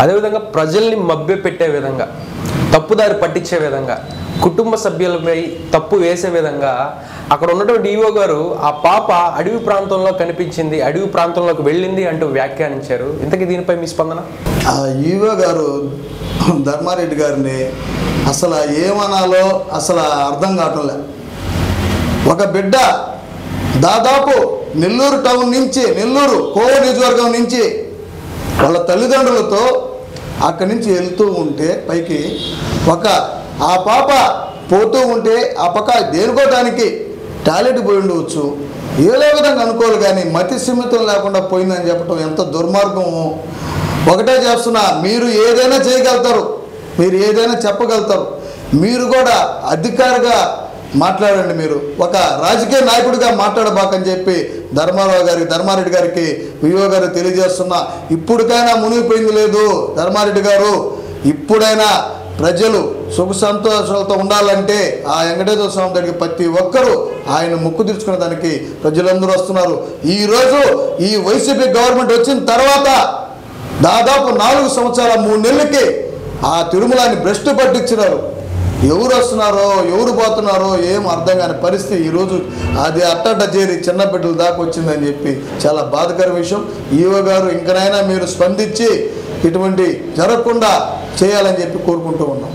అదేవిధంగా ప్రజల్ని మభ్యపెట్టే విధంగా తప్పుదారి పట్టించే విధంగా కుటుంబ సభ్యులపై తప్పు వేసే విధంగా అక్కడ ఉన్నటువంటి ఈవో గారు ఆ పాప అడవి ప్రాంతంలో కనిపించింది అడవి ప్రాంతంలోకి వెళ్ళింది అంటూ వ్యాఖ్యానించారు. ఇంతకీ దీనిపై మీ స్పందన? ఆ ఈవో గారు ధర్మారెడ్డి గారిని అసలు ఏమనాలో అసలు అర్థం కావటంలే. ఒక బిడ్డ దాదాపు నెల్లూరు టౌన్ నుంచి నెల్లూరు కోవ నియోజకవర్గం నుంచి వాళ్ళ తల్లిదండ్రులతో అక్కడి నుంచి వెళ్తూ ఉంటే పైకి ఒక ఆ పాప పోతూ ఉంటే ఆ పక్క దేనుకోవడానికి టాయిలెట్ పోయి ఉండవచ్చు. ఏదో విధంగా అనుకోవాలి కానీ మతి సిమితం లేకుండా పోయిందని చెప్పడం ఎంత దుర్మార్గము. ఒకటే చేస్తున్నా మీరు ఏదైనా చేయగలుగుతారు. మీరు ఏదైనా చెప్పగలుగుతారు. మీరు కూడా అధికారిగా మాట్లాడండి మీరు. ఒక రాజకీయ నాయకుడిగా మాట్లాడబాకని చెప్పి ధర్మారావు గారికి ధర్మారెడ్డి గారికి వివో గారు తెలియజేస్తున్నా. ఇప్పటికైనా మునిగిపోయింది లేదు ధర్మారెడ్డి గారు. ఇప్పుడైనా ప్రజలు సుఖ సంతోషాలతో ఉండాలంటే ఆ వెంకటేశ్వర స్వామి దగ్గరికి ప్రతి ఒక్కరూ ఆయన ముక్కు తీర్చుకునే దానికి ప్రజలందరూ వస్తున్నారు. ఈరోజు ఈ వైసీపీ గవర్నమెంట్ వచ్చిన తర్వాత దాదాపు నాలుగు సంవత్సరాల మూడు నెలలకి ఆ తిరుమలని భ్రష్టు పట్టించినారు. ఎవరు వస్తున్నారో ఎవరు పోతున్నారో ఏం అర్థం కాని పరిస్థితి ఈరోజు అది అట్టట చేరి చిన్న బిడ్డల దాకా వచ్చిందని చెప్పి చాలా బాధకర విషయం. ఈవో గారు ఇంకనైనా మీరు స్పందించి ఇటువంటి జరగకుండా చేయాలని చెప్పి కోరుకుంటూ ఉన్నాం.